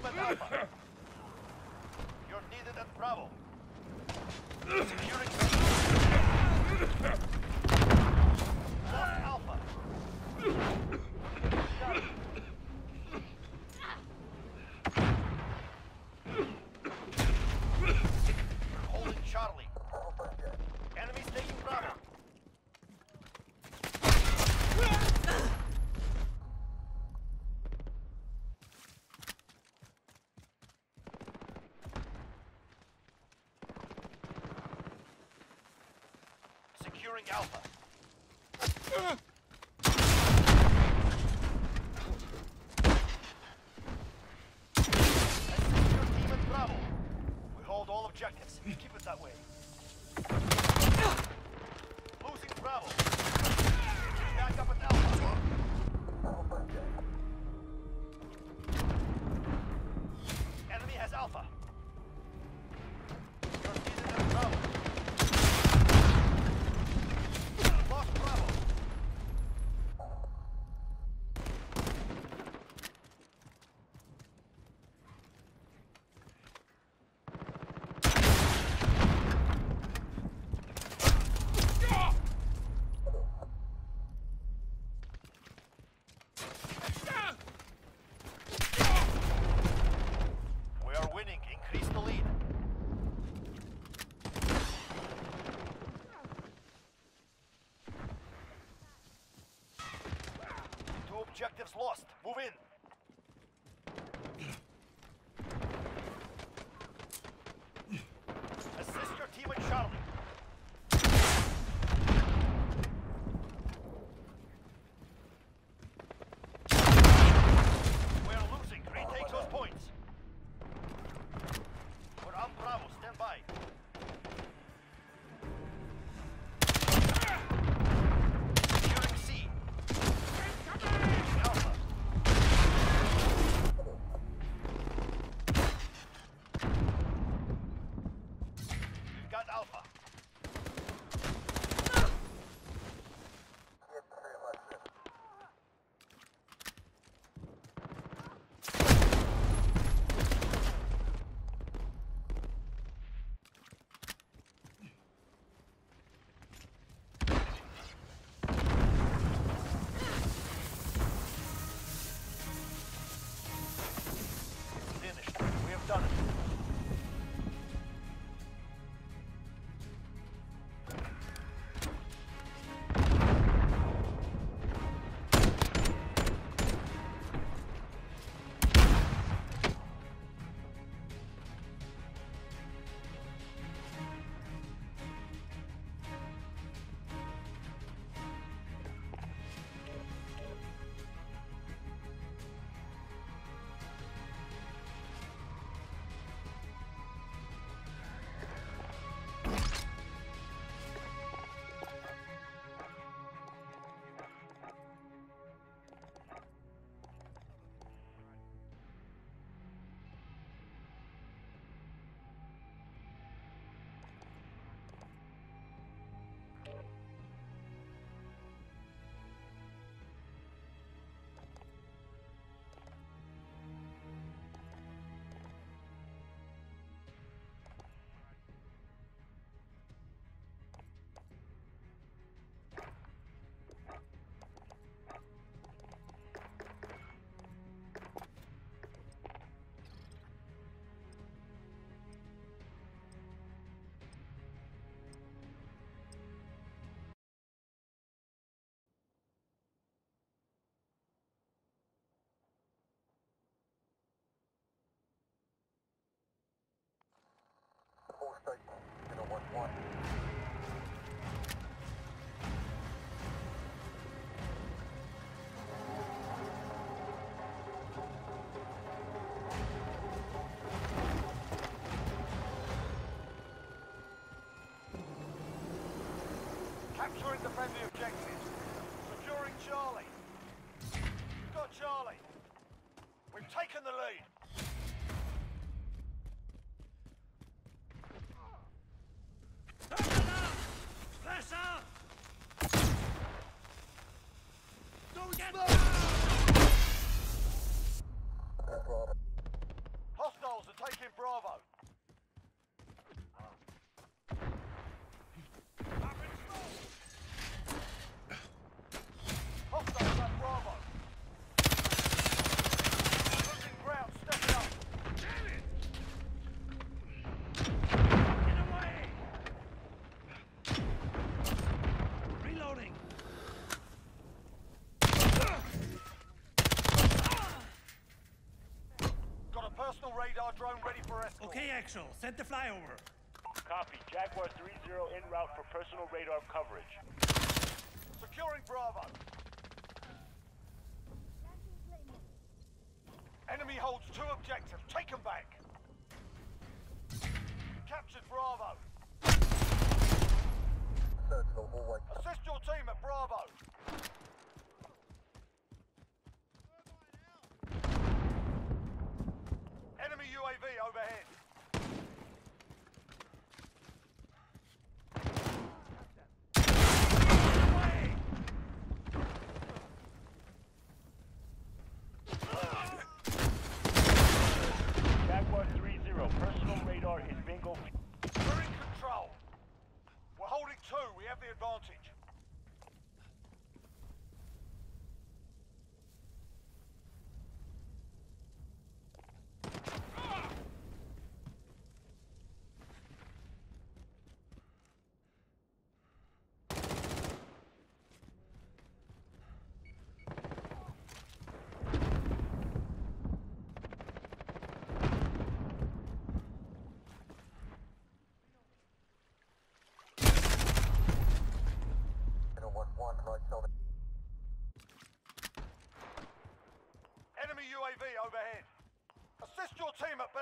team at Alpha. You're needed at Bravo. Securing Alpha. Holding Charlie. Enemies taking Bravo. Securing Alpha. We hold all objectives. Keep it that way. Losing Bravo. Back up at objectives lost. Move in. Capturing the friendly objectives. Securing Charlie. We've got Charlie. We've taken the lead. radar drone ready for escort. Okay, Send the flyover. Copy. Jaguar 3-0 en route for personal radar coverage. Securing Bravo. Enemy holds two objectives. Take them back. Captured Bravo. Assist your team at Bravo. Enemy UAV overhead. Jaguar 3-0, personal radar is bingo. We're in control. We're holding two. We have the advantage. Enemy UAV overhead. Assist your team at B.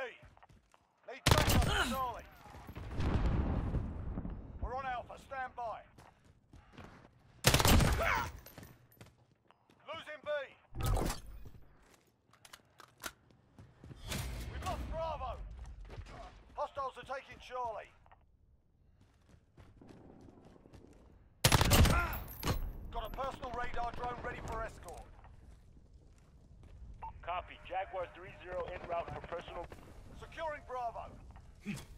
Need backup Charlie. We're on Alpha. Stand by. Losing B. We've lost Bravo. Hostiles are taking Charlie. Got a personal radar drone ready for escort. Copy. Jaguar 3-0 en route for personal... Securing Bravo.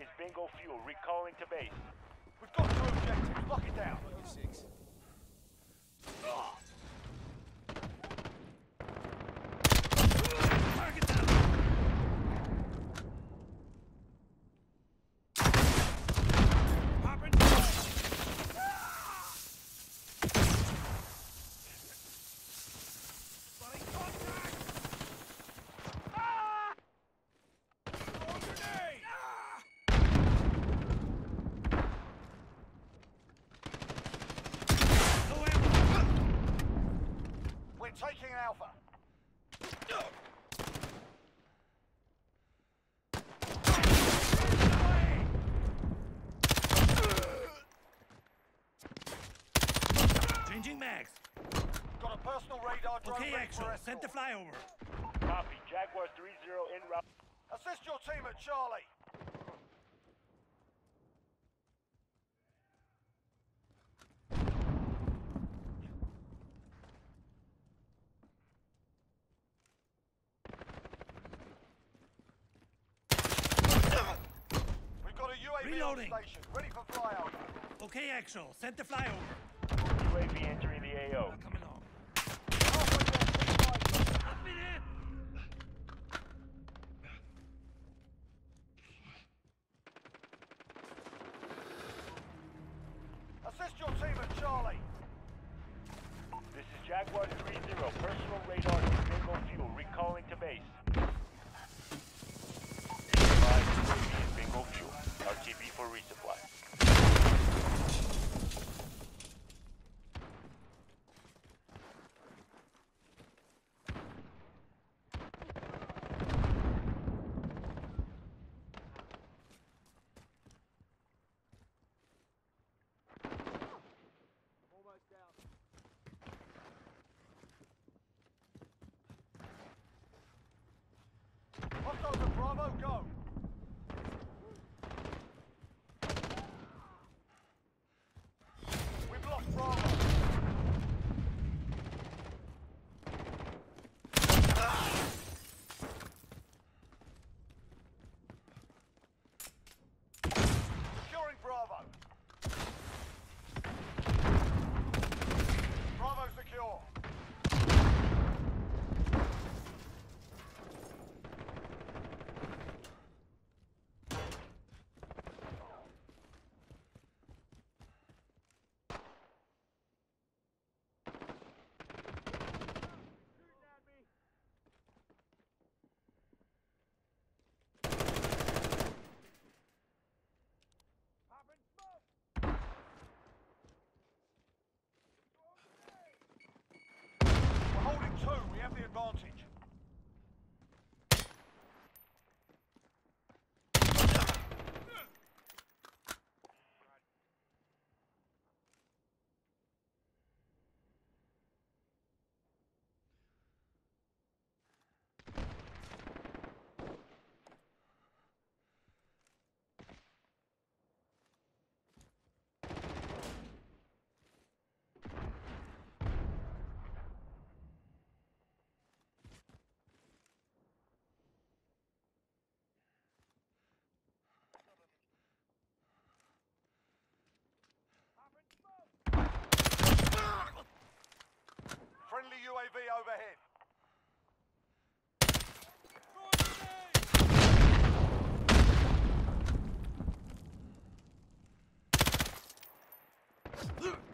is Bingo Fuel, recalling to base. We've got two objective. lock it down. 36. Taking Alpha. Changing mags. Got a personal radar drone Okay, ready Axel. for Send the flyover. Copy. Jaguar 3-0 en route. Assist your team at Charlie. We've got a UAV Reloading. station, ready for flyover. Okay, Axel. Send the flyover. UAV entering the AO. Coming on. Halfway there, keep fighting. Up in it! Assist your team at Charlie. This is Jaguar 3-0, personal radar is bingo fuel, recalling to base. Advise UAV is bingo fuel. RTB for resupply. Bravo, go. advantage. Friendly UAV overhead. Look!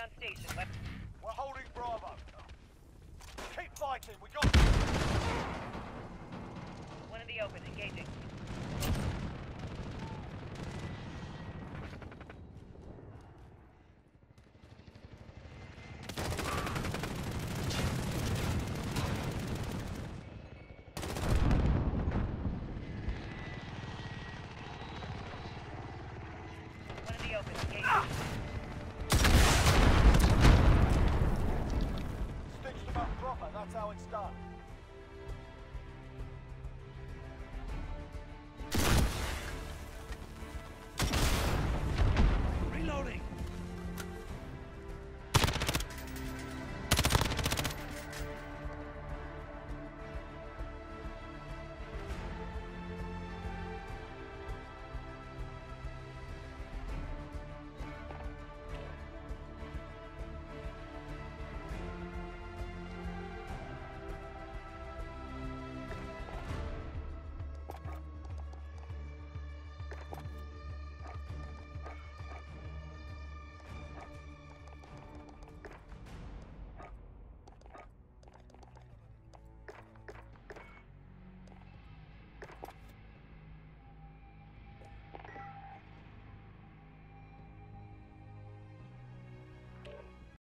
on station. We're holding Bravo. Keep fighting, we got...